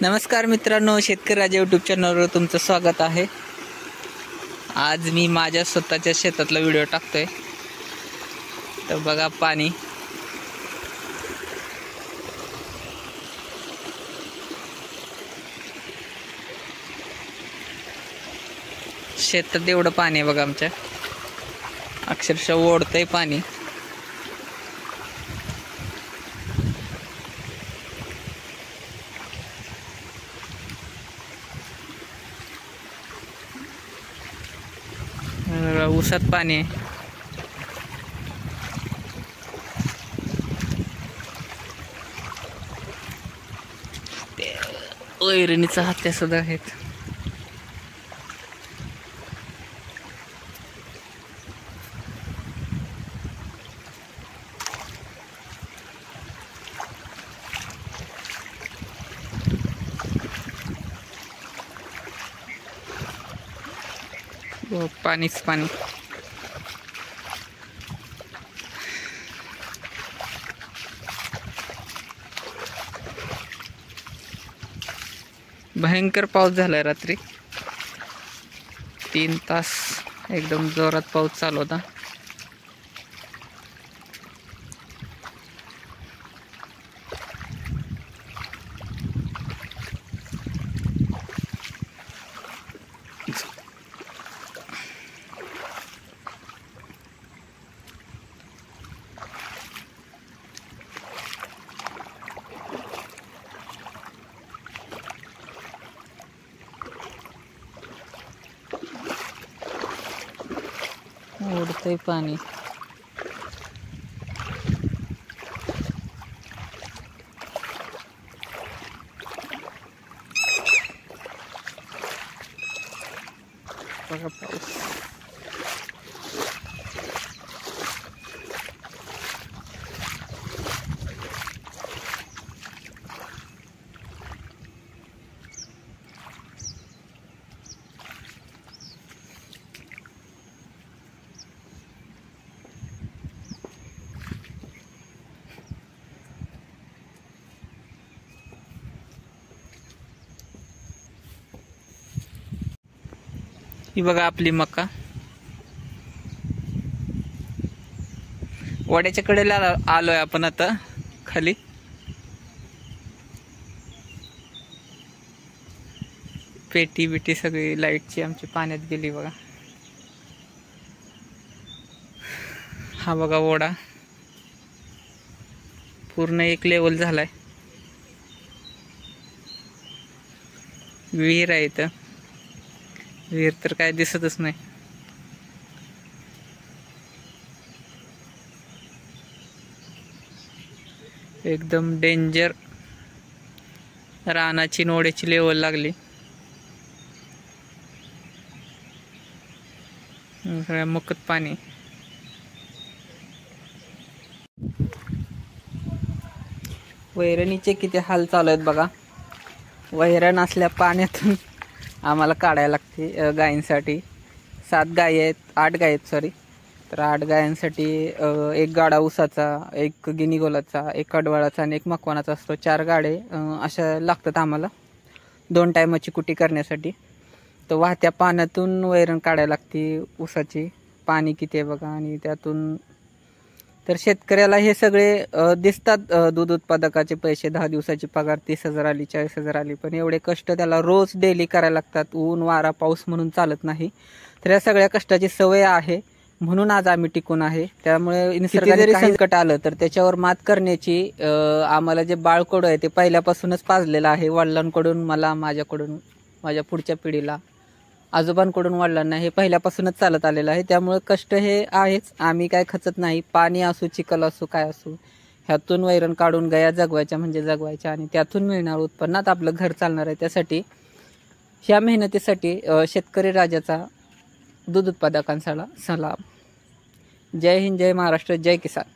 नमस्कार मित्रांनो शेतकरी राजा यूट्यूब चॅनलवर तुमचं स्वागत आहे. आज मी माझ्या स्वतःच्या शेतातला व्हिडिओ टाकतोय. तर बघा पाणी. शेतात एवढं पाणी आहे बघा आमच्या. अक्षरशः ओढतंय पाणी. ऊसात पाणी आहे. ते वैरणीचा हत्या सुद्धा आहेत. हो, पाणीच पाणी. भयंकर पाऊस झालाय रात्री. तीन तास एकदम जोरात पाऊस चालू होता. ओढतंय पाणी. बघा पाऊस. ही बघा आपली मका. वड्याच्या कडेला आलो- आलोय आपण आता खाली. पेटी बिटी सगळी लाईटची आमची पाण्यात गेली बघा. हा बघा ओढा पूर्ण एक लेवल झालाय. विहीर आहे इथं. विहीर तर काय दिसतच नाही. एकदम डेंजर रानाची नोड्याची लेवल लागली. सगळ्या मुकत पाणी. वैरणीचे किती हाल चालू आहेत बघा. वैरण असल्या पाण्यातून आम्हाला काढायला लागते गायींसाठी. सात गायी आहेत आठ गायी आहेत सॉरी तर आठ गायांसाठी एक गाडा ऊसाचा एक गिनीगोलाचा एक कडवाळाचा आणि एक मकवानाचा असतो. चार गाडे अशा लागतात आम्हाला. दोन टायमाची कुटी करण्यासाठी. तर वाहत्या पाण्यातून वैरण काढायला लागते ऊसाची. पाणी किती आहे बघा आणि त्यातून तर शेतकऱ्याला हे सगळे दिसतात दूध उत्पादकाचे पैसे. दहा दिवसाची पगार तीस हजार आली चाळीस हजार आली. पण एवढे कष्ट त्याला रोज डेली करायला लागतात. ऊन वारा पाऊस म्हणून चालत नाही. तर या सगळ्या कष्टाची सवय आहे. म्हणून आज आम्ही टिकून आहे. त्यामुळे निसर्गाने जरी संकट आलं तर त्याच्यावर मात करण्याची आम्हाला जे बाळकडू आहे ते पहिल्यापासूनच पाजलेलं आहे. वडिलांकडून मला माझ्याकडून माझ्या पुढच्या पिढीला. आजोबांकडून वडिलांना हे पहिल्यापासूनच चालत आलेलं आहे. त्यामुळे कष्ट हे आहेच. आम्ही काय खचत नाही. पाणी असू चिखल असू काय असू ह्यातून वैरण काढून गया जगवायच्या म्हणजे जगवायच्या आणि त्यातून मिळणार उत्पन्नात आपलं घर चालणार आहे. त्यासाठी ह्या मेहनतीसाठी शेतकरी राजाचा दूध उत्पादकांचा सलाम. जय हिंद जय महाराष्ट्र जय किसान.